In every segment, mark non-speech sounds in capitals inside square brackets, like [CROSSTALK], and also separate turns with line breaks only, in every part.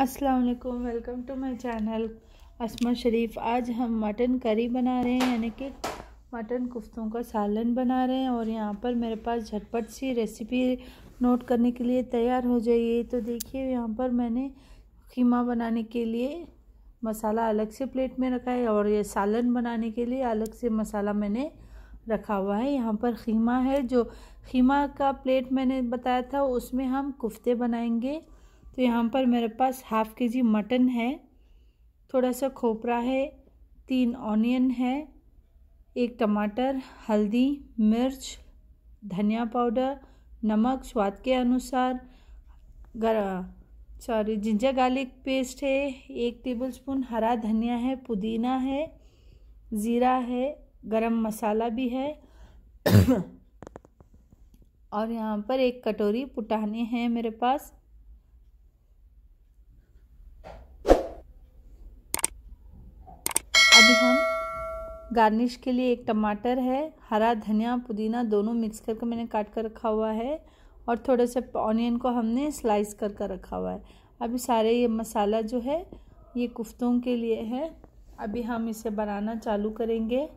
अस्सलाम welcome to my channel Asma Sharif. आज हम मटन करी बना रहे हैं, यानी कि मटन कुफ्तों का सालन बना रहे हैं, और यहाँ पर मेरे पास झटपट सी रेसिपी नोट करने के लिए तैयार हो जाइए। तो देखिए, यहाँ पर मैंने खीमा बनाने के लिए मसाला अलग से प्लेट में रखा है, और ये सालन बनाने के लिए अलग से मसाला मैंने रखा हुआ है। यहाँ पर खीमा है, जो खीमा का प्लेट मैंने बताया था, उसमें हम कुफ्ते बनाएँगे। तो यहाँ पर मेरे पास हाफ़ के जी मटन है, थोड़ा सा खोपरा है, तीन ऑनियन है, एक टमाटर, हल्दी, मिर्च, धनिया पाउडर नमक स्वाद के अनुसार सॉरी जिंजर गार्लिक पेस्ट है, एक टेबलस्पून हरा धनिया है, पुदीना है, ज़ीरा है, गरम मसाला भी है। [COUGHS] और यहाँ पर एक कटोरी पुटाने हैं मेरे पास अभी हम गार्निश के लिए एक टमाटर है, हरा धनिया, पुदीना दोनों मिक्स करके मैंने काट कर रखा हुआ है और थोड़े से ऑनियन को हमने स्लाइस कर कर रखा हुआ है। अभी सारे ये मसाला जो है, ये कुफ्तों के लिए है। अभी हम इसे बनाना चालू करेंगे।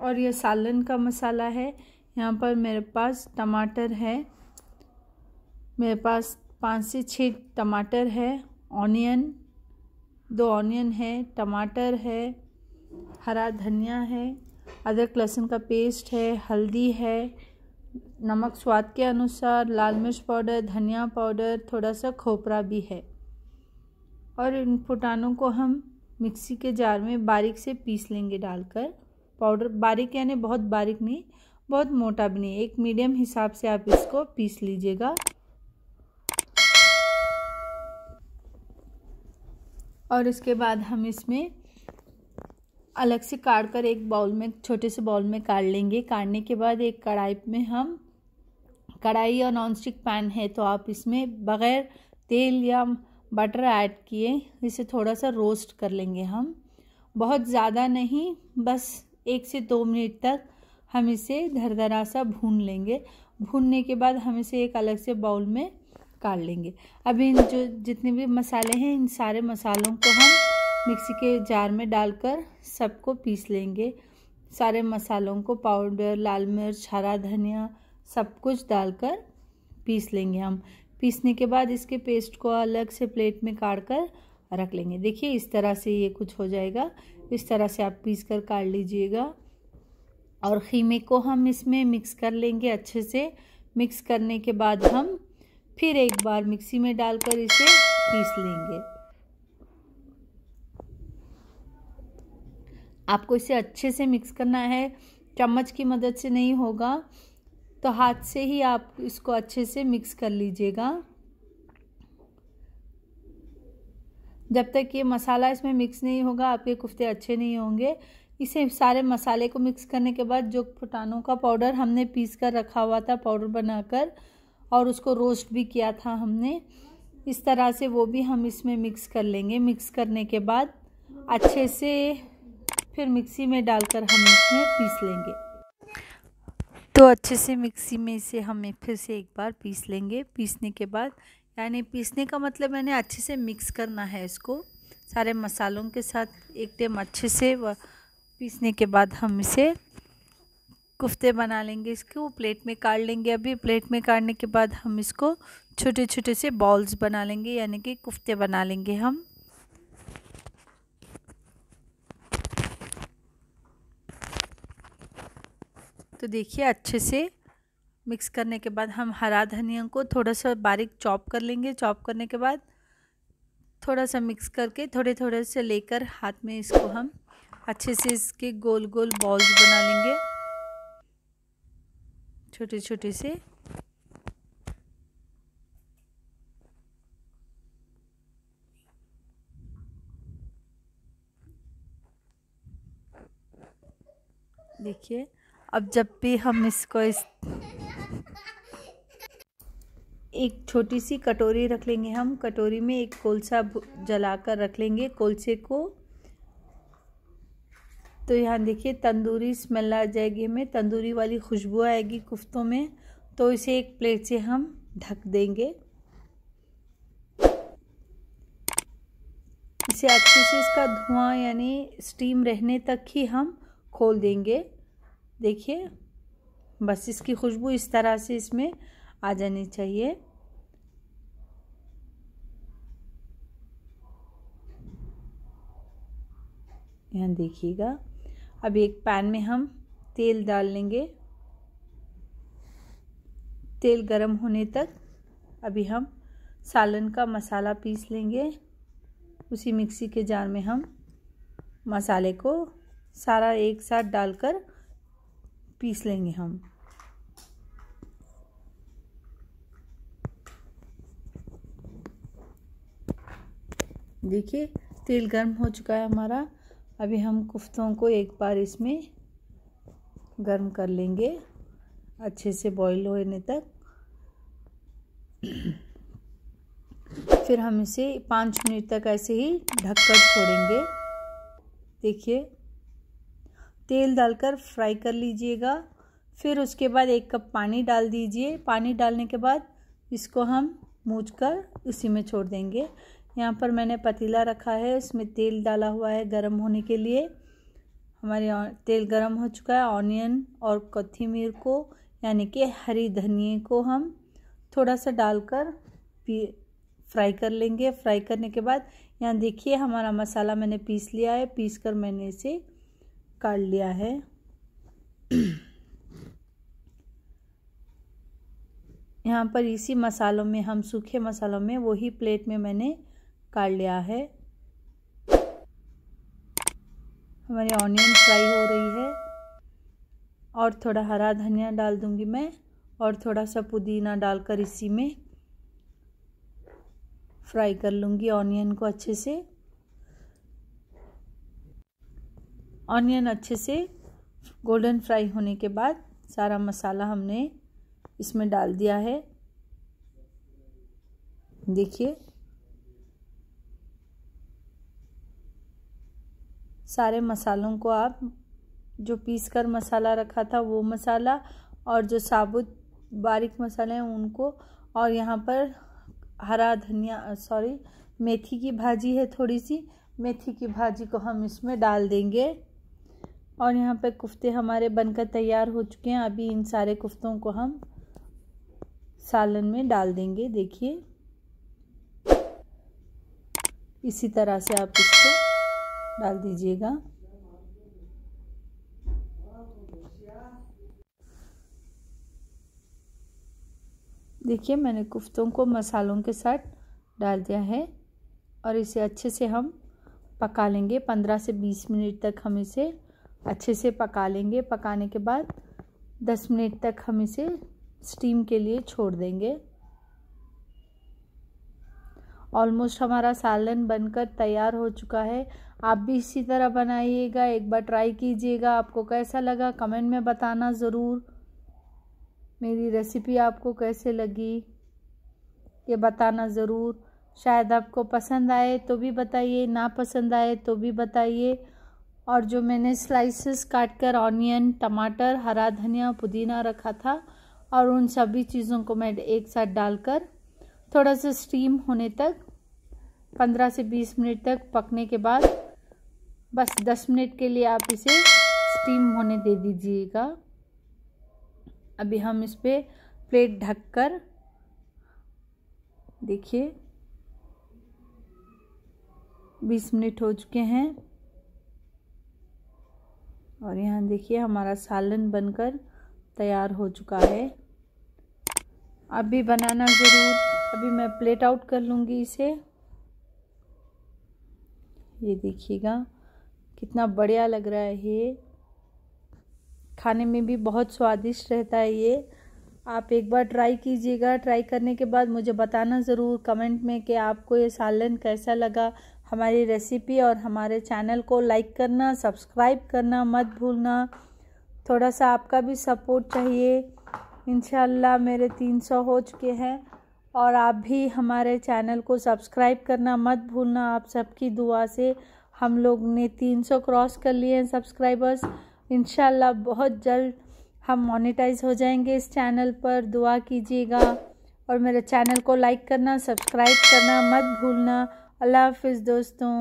और ये सालन का मसाला है। यहाँ पर मेरे पास टमाटर है। मेरे पास पाँच से छः टमाटर है, ऑनियन, दो ऑनियन है, टमाटर है हरा धनिया है, अदरक लहसुन का पेस्ट है, हल्दी है, नमक स्वाद के अनुसार, लाल मिर्च पाउडर, धनिया पाउडर थोड़ा सा खोपरा भी है। और इन फुटानों को हम मिक्सी के जार में बारीक से पीस लेंगे डालकर। पाउडर बारीक यानी बहुत बारीक नहीं, बहुत मोटा भी नहीं, एक मीडियम हिसाब से आप इसको पीस लीजिएगा। और इसके बाद हम इसमें अलग से काट कर एक बाउल में, छोटे से बाउल में काट लेंगे। काटने के बाद एक कढ़ाई में हम, कढ़ाई या नॉन स्टिक पैन है तो आप इसमें बग़ैर तेल या बटर ऐड किए, इसे थोड़ा सा रोस्ट कर लेंगे हम। बहुत ज़्यादा नहीं, बस एक से दो मिनट तक हम इसे धरधरा सा भून लेंगे। भूनने के बाद हम इसे एक अलग से बाउल में काट लेंगे। अभी इन जो जितने भी मसाले हैं, इन सारे मसालों को हम मिक्सी के जार में डालकर सबको पीस लेंगे। सारे मसालों को पाउडर, लाल मिर्च, हरा धनिया, सब कुछ डालकर पीस लेंगे हम। पीसने के बाद इसके पेस्ट को अलग से प्लेट में काट कर रख लेंगे। देखिए, इस तरह से ये कुछ हो जाएगा। इस तरह से आप पीस कर काट लीजिएगा। और खीमे को हम इसमें मिक्स कर लेंगे अच्छे से। मिक्स करने के बाद हम फिर एक बार मिक्सी में डालकर इसे पीस लेंगे। आपको इसे अच्छे से मिक्स करना है, चम्मच की मदद से नहीं होगा तो हाथ से ही आप इसको अच्छे से मिक्स कर लीजिएगा। जब तक ये मसाला इसमें मिक्स नहीं होगा, आपके कुफ्ते अच्छे नहीं होंगे। इसे सारे मसाले को मिक्स करने के बाद जो फुटानों का पाउडर हमने पीस कर रखा हुआ था पाउडर बनाकर, और उसको रोस्ट भी किया था हमने, इस तरह से वो भी हम इसमें मिक्स कर लेंगे। मिक्स करने के बाद अच्छे से फिर मिक्सी में डालकर हम इसमें पीस लेंगे। तो अच्छे से मिक्सी में इसे हमें फिर से एक बार पीस लेंगे। पीसने के बाद, यानी पीसने का मतलब मैंने अच्छे से मिक्स करना है इसको। सारे मसालों के साथ एक टेम अच्छे से पीसने के बाद हम इसे कुफ्ते बना लेंगे इसको। प्लेट में काट लेंगे। अभी प्लेट में काटने के बाद हम इसको छोटे छोटे से बॉल्स बना लेंगे, यानी कि कुफ्ते बना लेंगे हम। तो देखिए, अच्छे से मिक्स करने के बाद हम हरा धनिया को थोड़ा सा बारीक चॉप कर लेंगे। चॉप करने के बाद थोड़ा सा मिक्स करके थोड़े थोड़े से लेकर हाथ में इसको हम अच्छे से इसके गोल गोल बॉल्स बना लेंगे। छोटे छोटे से। देखिए अब जब भी हम इसको इस एक छोटी सी कटोरी रख लेंगे हम। कटोरी में एक कोलसा जलाकर रख लेंगे कोलसे को। तो यहाँ देखिए तंदूरी स्मेल आ जाएगी हमें। तंदूरी वाली खुशबू आएगी कुफ्तों में। तो इसे एक प्लेट से हम ढक देंगे। इसे अच्छे से इसका धुआँ यानी स्टीम रहने तक ही हम खोल देंगे। देखिए, बस इसकी खुशबू इस तरह से इसमें आ जानी चाहिए। यहाँ देखिएगा। अब एक पैन में हम तेल डाल लेंगे। तेल गरम होने तक अभी हम सालन का मसाला पीस लेंगे। उसी मिक्सी के जार में हम मसाले को सारा एक साथ डालकर पीस लेंगे हम। देखिए, तेल गर्म हो चुका है हमारा। अभी हम कुफ्तों को एक बार इसमें गर्म कर लेंगे, अच्छे से बॉईल होने तक। फिर हम इसे पाँच मिनट तक ऐसे ही ढककर छोड़ेंगे। देखिए तेल डालकर फ्राई कर लीजिएगा। फिर उसके बाद एक कप पानी डाल दीजिए। पानी डालने के बाद इसको हम मूझ कर उसी में छोड़ देंगे। यहाँ पर मैंने पतीला रखा है। उसमें तेल डाला हुआ है गर्म होने के लिए। हमारे तेल गर्म हो चुका है। ऑनियन और कोथिमीर को, यानी कि हरी धनिए को हम थोड़ा सा डालकर फ्राई कर लेंगे। फ्राई करने के बाद यहाँ देखिए हमारा मसाला मैंने पीस लिया है। पीस कर मैंने इसे काट लिया है। यहाँ पर इसी मसालों में, हम सूखे मसालों में, वही प्लेट में मैंने काट लिया है। हमारी ऑनियन फ्राई हो रही है। और थोड़ा हरा धनिया डाल दूँगी मैं, और थोड़ा सा पुदीना डालकर इसी में फ्राई कर लूँगी ऑनियन को अच्छे से। ऑनियन अच्छे से गोल्डन फ्राई होने के बाद सारा मसाला हमने इसमें डाल दिया है। देखिए। सारे मसालों को आप जो पीस कर मसाला रखा था वो मसाला और जो साबुत बारीक मसाले हैं उनको और यहाँ पर हरा धनिया सॉरी मेथी की भाजी है थोड़ी सी, मेथी की भाजी को हम इसमें डाल देंगे। और यहाँ पे कुफ्ते हमारे बनकर तैयार हो चुके हैं। अभी इन सारे कुफ्तों को हम सालन में डाल देंगे। देखिए। इसी तरह से आप इसको डाल दीजिएगा। देखिए, मैंने कुफ्तों को मसालों के साथ डाल दिया है और इसे अच्छे से हम पका लेंगे। पंद्रह से बीस मिनट तक हम इसे अच्छे से पका लेंगे। पकाने के बाद दस मिनट तक हम इसे स्टीम के लिए छोड़ देंगे। ऑलमोस्ट हमारा सालन बनकर तैयार हो चुका है। आप भी इसी तरह बनाइएगा। एक बार ट्राई कीजिएगा। आपको कैसा लगा कमेंट में बताना ज़रूर। मेरी रेसिपी आपको कैसे लगी, ये बताना ज़रूर। शायद आपको पसंद आए तो भी बताइए, ना पसंद आए तो भी बताइए। और जो मैंने स्लाइसेस काट कर ऑनियन टमाटर, हरा धनिया, पुदीना रखा था और उन सभी चीज़ों को मैं एक साथ डालकर थोड़ा सा स्टीम होने तक, पंद्रह से बीस मिनट तक पकने के बाद, बस दस मिनट के लिए आप इसे स्टीम होने दे दीजिएगा। अभी हम इस पर प्लेट ढककर, देखिए, बीस मिनट हो चुके हैं। और यहाँ देखिए हमारा सालन बनकर तैयार हो चुका है। आप भी बनाना ज़रूर। अभी मैं प्लेट आउट कर लूँगी इसे। ये देखिएगा, कितना बढ़िया लग रहा है ये। खाने में भी बहुत स्वादिष्ट रहता है ये। आप एक बार ट्राई कीजिएगा। ट्राई करने के बाद मुझे बताना ज़रूर कमेंट में कि आपको ये सालन कैसा लगा। हमारी रेसिपी और हमारे चैनल को लाइक करना सब्सक्राइब करना मत भूलना। थोड़ा सा आपका भी सपोर्ट चाहिए। इन मेरे तीन सौ हो चुके हैं और आप भी हमारे चैनल को सब्सक्राइब करना मत भूलना। आप सबकी दुआ से हम लोग ने तीन सौ क्रॉस कर लिए हैं सब्सक्राइबर्स इन बहुत जल्द हम मोनेटाइज हो जाएँगे इस चैनल पर। दुआ कीजिएगा और मेरे चैनल को लाइक करना सब्सक्राइब करना मत भूलना। अल्लाह हाफिज़ दोस्तों।